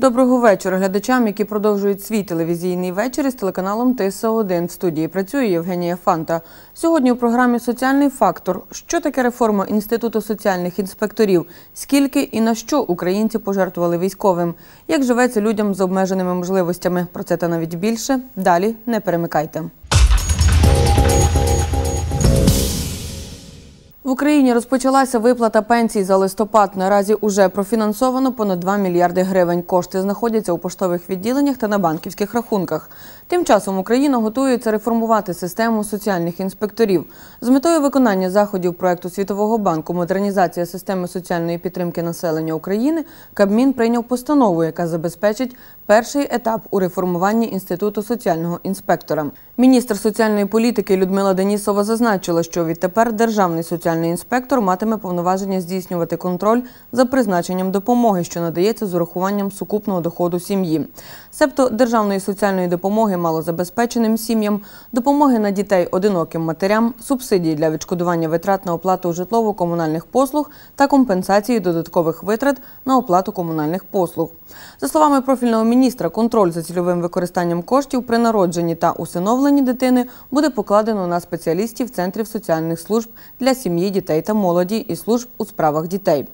Доброго вечора глядачам, які продовжують свій телевізійний вечір із телеканалом ТСО1. В студії працює Євгенія Фанта. Сьогодні у програмі Соціальний фактор. Що таке реформа інституту соціальних інспекторів? Скільки і на що українці пожертвували військовим? Як живеться людям з обмеженими можливостями? Про це та навіть більше. Далі не перемикайте. В Україні розпочалася виплата пенсій за листопад. Наразі уже профінансовано понад 2 мільярди гривень. Кошти знаходяться у поштових відділеннях та на банківських рахунках. Тим часом Україна готується реформувати систему соціальних інспекторів з метою виконання заходів проекту Світового банку Модернізація системи соціальної підтримки населення України. Кабмін прийняв постанову, яка забезпечить перший етап у реформуванні інституту соціального інспектора. Міністр соціальної політики Людмила Денісова зазначила, що відтепер державний соціальний інспектор матиме повноваження здійснювати контроль за призначенням допомоги, що надається з урахуванням сукупного доходу сім'ї. Себто державної соціальної допомоги малозабезпеченим сім'ям, допомоги на дітей одиноким матерям, субсидії для відшкодування витрат на оплату житлово-комунальних послуг та компенсації додаткових витрат на оплату комунальних послуг. За словами профільного міністра, контроль за цільовим використанням коштів при народженні та усиновленні дитини буде покладено на спеціалістів центрів соціальних служб для сім'ї, дітей та молоді і служб у справах дітей.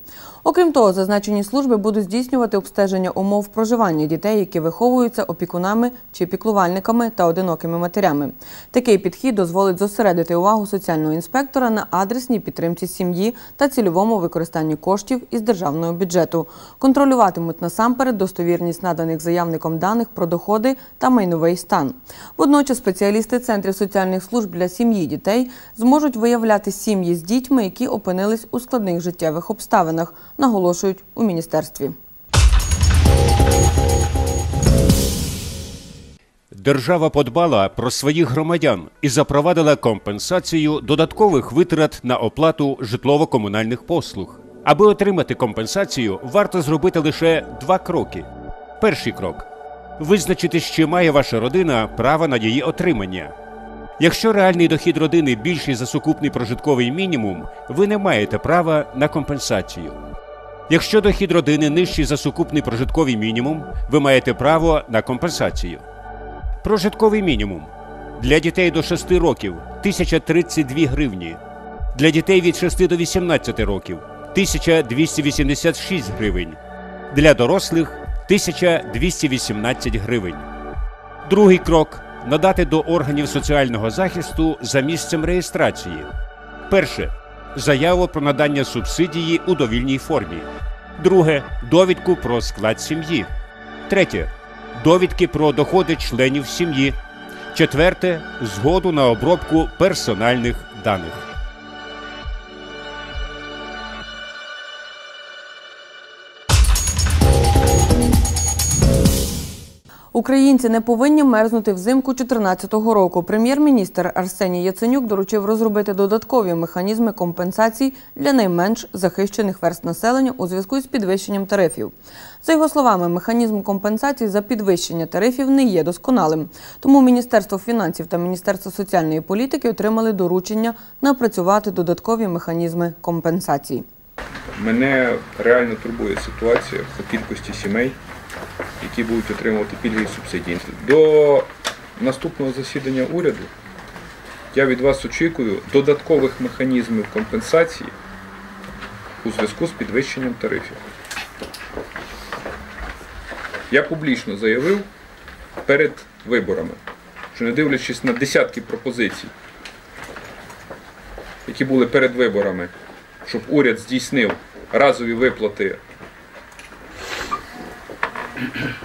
Окрім того, зазначені служби будуть здійснювати обстеження умов проживання дітей, які виховуються опікунами чи піклувальниками та одинокими матерями. Такий підхід дозволить зосередити увагу соціального інспектора на адресній підтримці сім'ї та цільовому використанні коштів із державного бюджету. Контролюватимуть насамперед достовірність наданих заявником даних про доходи та майновий стан. Водночас спеціалісти центрів соціальних служб для сім'ї дітей зможуть виявляти сім'ї з дітьми, які опинились у складних життєвих обставинах наголошують у міністерстві. Держава подбала про своїх громадян і запровадила компенсацію додаткових витрат на оплату житлово-комунальних послуг. Аби отримати компенсацію, варто зробити лише два кроки. Перший крок визначити, чи має ваша родина право на її отримання. Якщо реальний дохід родини більший за сукупний прожитковий мінімум, ви не маєте права на компенсацію. Якщо дохід родини нижчий за сукупний прожитковий мінімум, ви маєте право на компенсацію. Прожитковий мінімум для дітей до 6 років 1032 гривні, для дітей від 6 до 18 років 1286 гривень, для дорослих 1218 гривень. Другий крок надати до органів соціального захисту за місцем реєстрації. Перше заяву про надання субсидії у довільній формі. Друге довідку про склад сім'ї. Третє довідки про доходи членів сім'ї. Четверте згоду на обробку персональних даних. Українці не повинні мерзнути взимку 2014 року. Прем'єр-міністр Арсеній Яценюк доручив розробити додаткові механізми компенсацій для найменш захищених верст населення у зв'язку з підвищенням тарифів. За його словами, механізм компенсацій за підвищення тарифів не є досконалим. Тому Міністерство фінансів та Міністерство соціальної політики отримали доручення напрацювати додаткові механізми компенсацій. Мене реально турбує ситуація по кількості сімей, які будуть отримувати пільги і субсидії. До наступного засідання уряду я від вас очікую додаткових механізмів компенсації у зв'язку з підвищенням тарифів. Я публічно заявив перед виборами, що не дивлячись на десятки пропозицій, які були перед виборами, щоб уряд здійснив разові виплати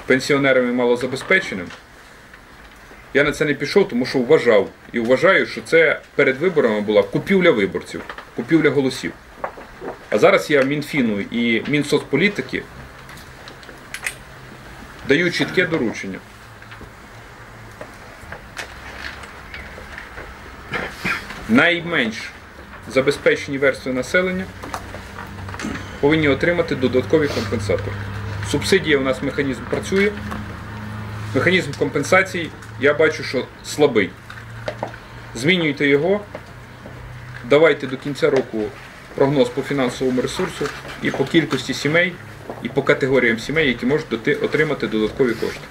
пенсіонерам і малозабезпеченим, я на це не пішов, тому що вважав і вважаю, що це перед виборами була купівля виборців, купівля голосів. А зараз я Мінфіну і Мінсоцполітики даю чітке доручення. Найменш забезпечені верстви населення повинні отримати додаткові компенсатори. Субсидія у нас механізм працює. Механізм компенсації я бачу, що слабий. Змінюйте його, давайте до кінця року прогноз по фінансовому ресурсу і по кількості сімей, і по категоріям сімей, які можуть отримати додаткові кошти.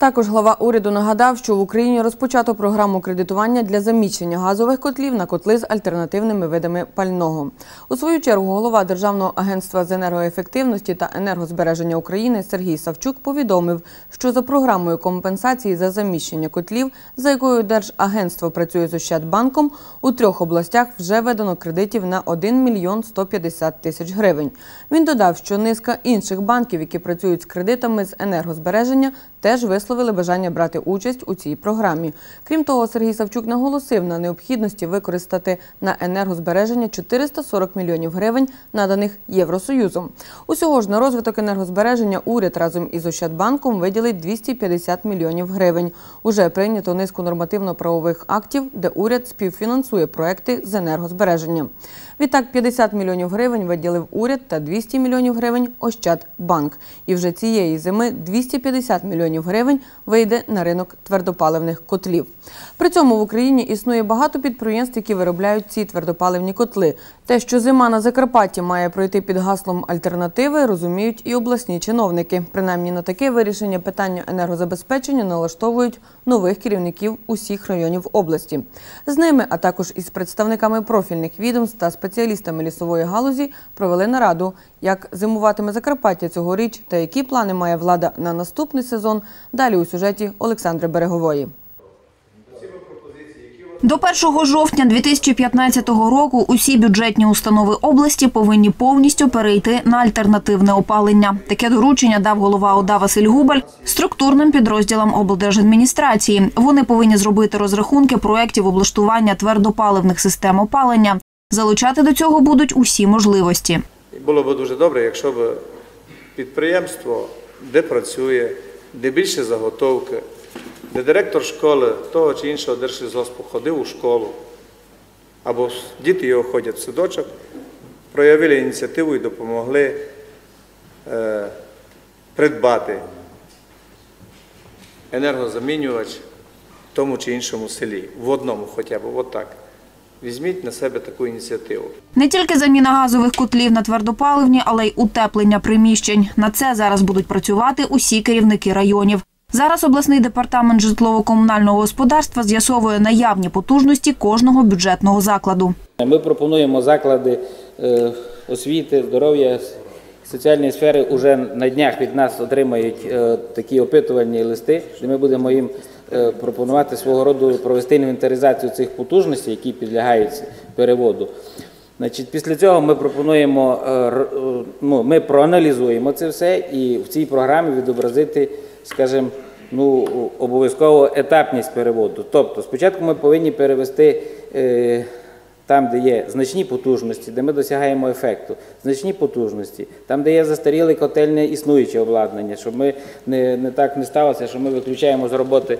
Також глава уряду нагадав, що в Україні розпочато програму кредитування для заміщення газових котлів на котли з альтернативними видами пального. У свою чергу голова Державного агентства з енергоефективності та енергозбереження України Сергій Савчук повідомив, що за програмою компенсації за заміщення котлів, за якою Держагентство працює з Ощадбанком, у трьох областях вже видано кредитів на 1 мільйон 150 тисяч гривень. Він додав, що низка інших банків, які працюють з кредитами з енергозбереження, теж висловили бажання брати участь у цій програмі. Крім того, Сергій Савчук наголосив на необхідності використати на енергозбереження 440 мільйонів гривень, наданих Євросоюзом. Усього ж на розвиток енергозбереження уряд разом із Ощадбанком виділить 250 мільйонів гривень. Уже прийнято низку нормативно-правових актів, де уряд співфінансує проекти з енергозбереження. Відтак 50 мільйонів гривень виділив уряд та 200 мільйонів гривень Ощадбанк. І вже цієї зими 250 мільйонів гривень вийде на ринок твердопаливних котлів. При цьому в Україні існує багато підприємств, які виробляють ці твердопаливні котли. Те, що зима на Закарпатті має пройти під гаслом альтернативи, розуміють і обласні чиновники. Принаймні на таке вирішення питання енергозабезпечення налаштовують нових керівників усіх районів області. З ними, а також із представниками профільних відомств та спеціалістами лісової галузі, провели нараду, як зимуватиме Закарпаття цьогоріч та які плани має влада на наступний сезон. Далі у сюжеті Олександри Берегової. До 1 жовтня 2015 року усі бюджетні установи області повинні повністю перейти на альтернативне опалення. Таке доручення дав голова ОДА Василь Губаль структурним підрозділам облдержадміністрації. Вони повинні зробити розрахунки проєктів облаштування твердопаливних систем опалення. Залучати до цього будуть усі можливості. Було б дуже добре, якщо б підприємство, де працює, де більше заготовки, де директор школи того чи іншого держлізоспу ходив у школу, або діти його ходять в садочок, проявили ініціативу і допомогли е, придбати енергозамінювач в тому чи іншому селі, в одному хоча б, от так. Візьміть на себе таку ініціативу. Не тільки заміна газових котлів на твердопаливні, але й утеплення приміщень. На це зараз будуть працювати усі керівники районів. Зараз обласний департамент житлово-комунального господарства з'ясовує наявні потужності кожного бюджетного закладу. Ми пропонуємо заклади е, освіти, здоров'я, соціальної сфери вже на днях від нас отримають е, такі опитувальні листи, де ми будемо їм пропонувати свого роду провести інвентаризацію цих потужностей, які підлягають переводу. Значить, після цього ми пропонуємо, е, е, ну, ми проаналізуємо це все і в цій програмі відобразити, скажімо, ну, обов'язково етапність переводу. Тобто, спочатку ми повинні перевести е, там, де є значні потужності, де ми досягаємо ефекту, значні потужності, там, де є застаріле котельне існуюче обладнання, щоб ми не, не так не сталося, що ми виключаємо з роботи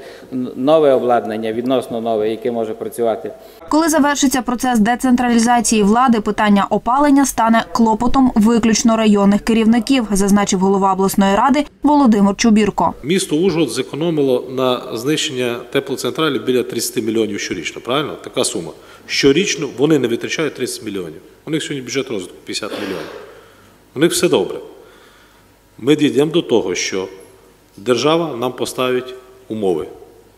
нове обладнання, відносно нове, яке може працювати. Коли завершиться процес децентралізації влади, питання опалення стане клопотом виключно районних керівників, зазначив голова обласної ради Володимир Чубірко. Місто Ужгород зекономило на знищення теплоцентралі біля 30 мільйонів щорічно, правильно? Така сума. Щорічно вони не витрачають 30 мільйонів. У них сьогодні бюджет розвитку 50 мільйонів. У них все добре. Ми дійдемо до того, що держава нам поставить умови.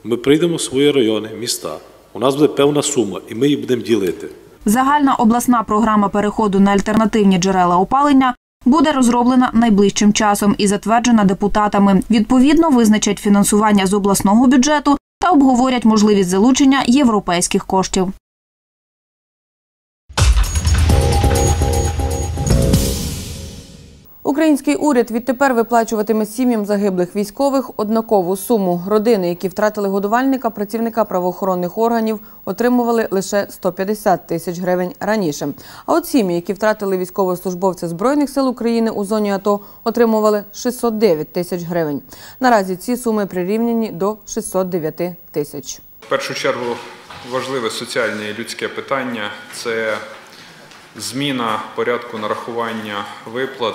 Ми прийдемо в свої райони, міста. У нас буде певна сума, і ми її будемо ділити. Загальна обласна програма переходу на альтернативні джерела опалення буде розроблена найближчим часом і затверджена депутатами. Відповідно, визначать фінансування з обласного бюджету та обговорять можливість залучення європейських коштів. Український уряд відтепер виплачуватиме сім'ям загиблих військових однакову суму. Родини, які втратили годувальника, працівника правоохоронних органів, отримували лише 150 тисяч гривень раніше. А от сім'ї, які втратили військовослужбовця збройних сил України у зоні АТО, отримували 609 тисяч гривень. Наразі ці суми прирівняні до 609 тисяч. В першу чергу важливе соціальне і людське питання це зміна порядку нарахування виплат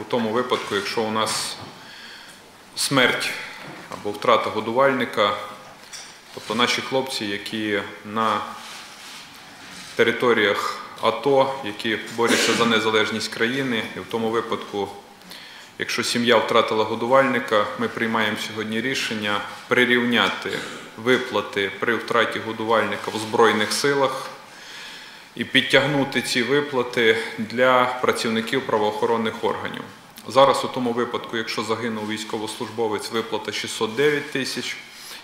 у тому випадку, якщо у нас смерть або втрата годувальника, тобто наші хлопці, які на територіях АТО, які борються за незалежність країни. І в тому випадку, якщо сім'я втратила годувальника, ми приймаємо сьогодні рішення прирівняти виплати при втраті годувальника в Збройних силах і підтягнути ці виплати для працівників правоохоронних органів. Зараз у тому випадку, якщо загинув військовослужбовець, виплата 609 тисяч.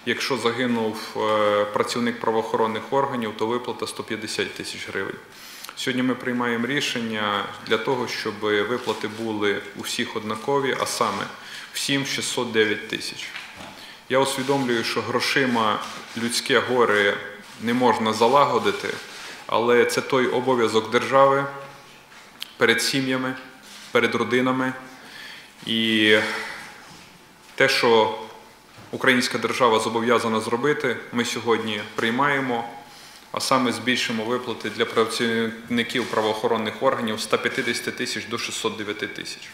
Якщо загинув е, працівник правоохоронних органів, то виплата 150 тисяч гривень. Сьогодні ми приймаємо рішення для того, щоб виплати були у всіх однакові, а саме всім 609 тисяч. Я усвідомлюю, що грошима людське горе не можна залагодити, але це той обов'язок держави перед сім'ями, перед родинами. І те, що українська держава зобов'язана зробити, ми сьогодні приймаємо, а саме збільшимо виплати для працівників правоохоронних органів з 150 тисяч до 609 тисяч.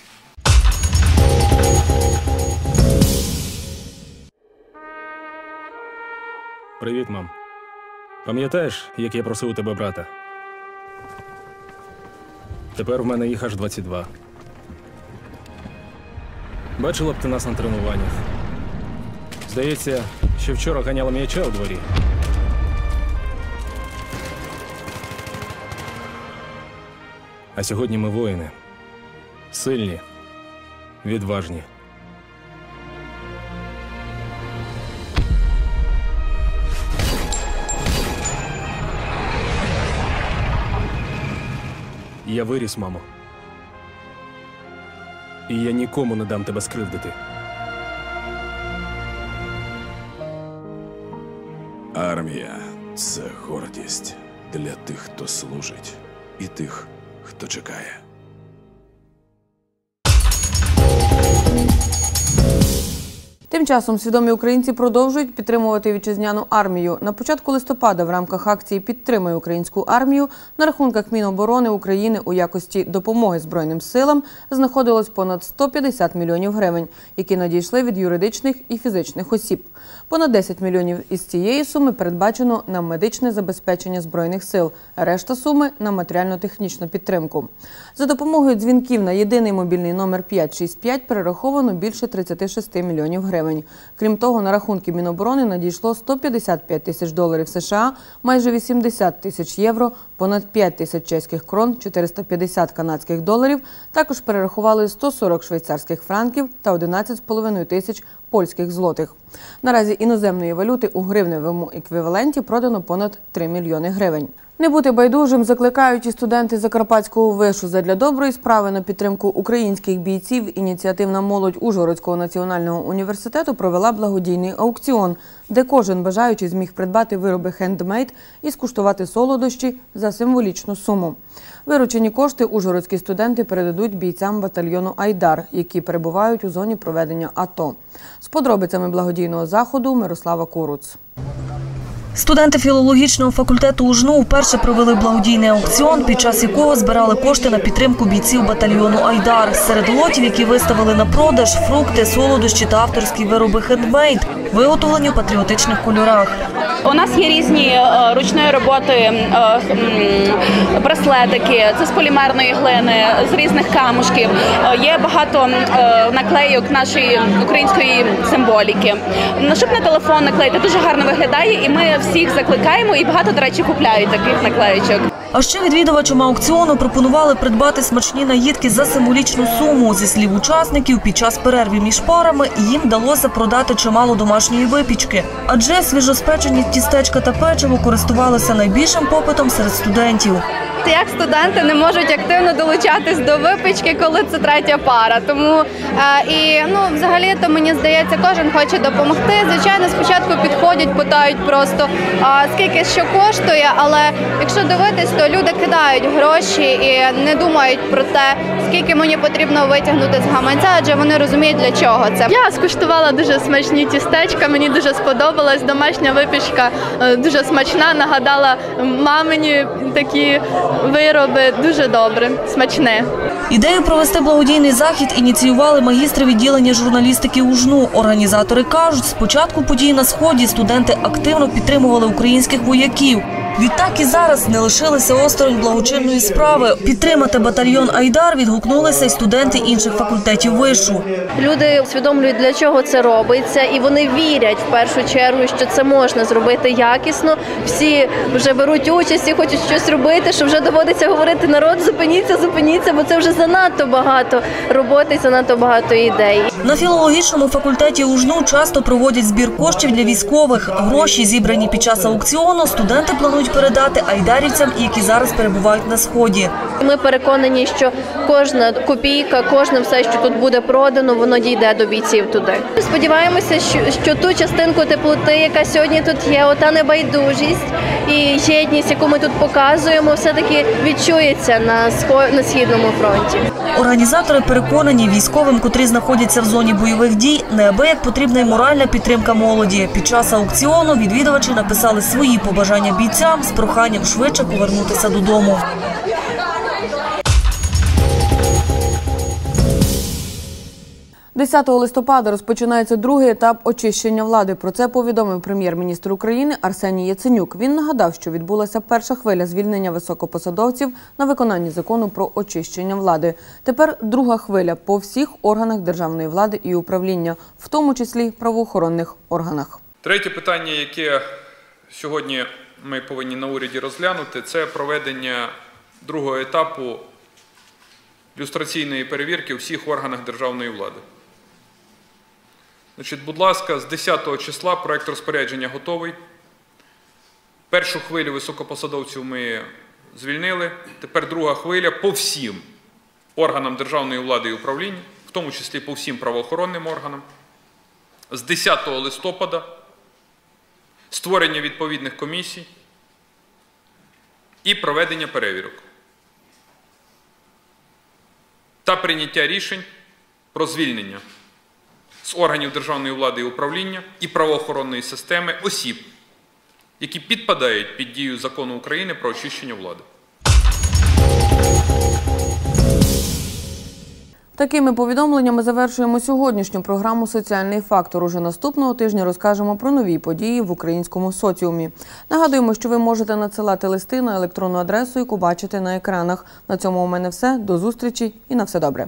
Привіт, мам. Пам'ятаєш, як я просив у тебе брата? Тепер в мене їх аж 22. Бачила б ти нас на тренуваннях. Здається, ще вчора ганяла м'яча у дворі. А сьогодні ми воїни. Сильні, відважні. Я виріс, мамо. І я нікому не дам тебе скривдити. Армія це гордість для тих, хто служить, і тих, хто чекає. Часом свідомі українці продовжують підтримувати вітчизняну армію. На початку листопада в рамках акції Підтримай українську армію на рахунках Міноборони України у якості допомоги Збройним силам знаходилось понад 150 мільйонів гривень, які надійшли від юридичних і фізичних осіб. Понад 10 мільйонів із цієї суми передбачено на медичне забезпечення збройних сил. Решта суми на матеріально-технічну підтримку. За допомогою дзвінків на єдиний мобільний номер 565 перераховано більше 36 мільйонів гривень. Крім того, на рахунки Міноборони надійшло 155 тисяч доларів США, майже 80 тисяч євро, понад 5 тисяч чеських крон, 450 канадських доларів. Також перерахували 140 швейцарських франків та 11,5 тисяч польських злотих. Наразі іноземної валюти у гривневому еквіваленті продано понад 3 мільйони гривень. Не бути байдужим закликають і студенти Закарпатського вишу задля доброї справи на підтримку українських бійців. Ініціативна молодь Ужгородського національного університету провела благодійний аукціон, де кожен бажаючий зміг придбати вироби хендмейд і скуштувати солодощі за символічну суму. Виручені кошти ужгородські студенти передадуть бійцям батальйону Айдар, які перебувають у зоні проведення АТО. З подробицями благодійного заходу Мирослава Куруц. Студенти філологічного факультету УЖНУ вперше провели благодійний аукціон, під час якого збирали кошти на підтримку бійців батальйону Айдар. Серед лотів, які виставили на продаж, фрукти, солодощі та авторські вироби хендмейд, виготовлені у патріотичних кольорах. У нас є різні е, ручної роботи е, браслетики, це з полімерної глини, з різних камушків. Е, Є багато наклейок нашої української символіки. Щоб на телефон наклеїти, дуже гарно виглядає, і ми всіх закликаємо, і багато, до речі, купляють таких наклеєчок. А ще відвідувачам аукціону пропонували придбати смачні наїдки за символічну суму. Зі слів учасників, під час перерві між парами їм вдалося продати чимало домашньої випічки. Адже свіжоспечені тістечка та печиво користувалися найбільшим попитом серед студентів. Як студенти не можуть активно долучатись до випічки, коли це третя пара. Тому е, і ну, взагалі, то мені здається, кожен хоче допомогти. Звичайно, спочатку підходять, питають просто скільки що коштує, але якщо дивитись, то люди кидають гроші і не думають про те, скільки мені потрібно витягнути з гаманця, адже вони розуміють для чого це. Я скуштувала дуже смачні тістечка, мені дуже сподобалась. Домашня випічка е, дуже смачна. Нагадала мамині такі вироби. Дуже добре, смачне. Ідею провести благодійний захід ініціювали магістри відділення журналістики УЖНУ. Організатори кажуть, спочатку початку подій на сході студенти активно підтримували українських вояків. Відтак і зараз не лишилися осторонь благочинної справи. Підтримати батальйон Айдар відгукнулися й студенти інших факультетів вишу. Люди усвідомлюють, для чого це робиться, і вони вірять в першу чергу, що це можна зробити якісно. Всі вже беруть участь, всі хочуть щось робити, що вже доводиться говорити народ, зупиніться, зупиніться, бо це вже занадто багато роботи, занадто багато ідей. На філологічному факультеті УЖНУ часто проводять збір коштів для військових. Гроші, зібрані під час аукціону, студенти планують передати айдарівцям, які зараз перебувають на сході. Ми переконані, що кожна копійка, кожне все, що тут буде продано, воно дійде до бійців туди. Сподіваємося, що, що ту частинку теплоти, яка сьогодні тут є, ота небайдужість і єдність, яку ми тут показуємо, все таки відчується на на східному фронті. Організатори переконані, військовим, котрі знаходяться в зоні бойових дій, неабияк потрібна й моральна підтримка молоді. Під час аукціону відвідувачі написали свої побажання бійцям з проханням швидше повернутися додому. – 10 листопада розпочинається другий етап очищення влади. Про це повідомив прем'єр-міністр України Арсеній Яценюк. Він нагадав, що відбулася перша хвиля звільнення високопосадовців на виконанні закону про очищення влади. Тепер друга хвиля по всіх органах державної влади і управління, в тому числі правоохоронних органах. Третє питання, яке сьогодні ми повинні на уряді розглянути, це проведення другого етапу люстраційної перевірки у всіх органах державної влади. Значить, будь ласка, з 10 числа проект розпорядження готовий. Першу хвилю високопосадовців ми звільнили. Тепер друга хвиля по всім органам державної влади і управління, в тому числі по всім правоохоронним органам. З 10 листопада створення відповідних комісій і проведення перевірок та прийняття рішень про звільнення з органів державної влади і управління і правоохоронної системи осіб, які підпадають під дію закону України про очищення влади. Такими повідомленнями завершуємо сьогоднішню програму Соціальний фактор. Уже наступного тижня розкажемо про нові події в українському соціумі. Нагадуємо, що ви можете надсилати листи на електронну адресу, яку бачите на екранах. На цьому у мене все. До зустрічі і на все добре.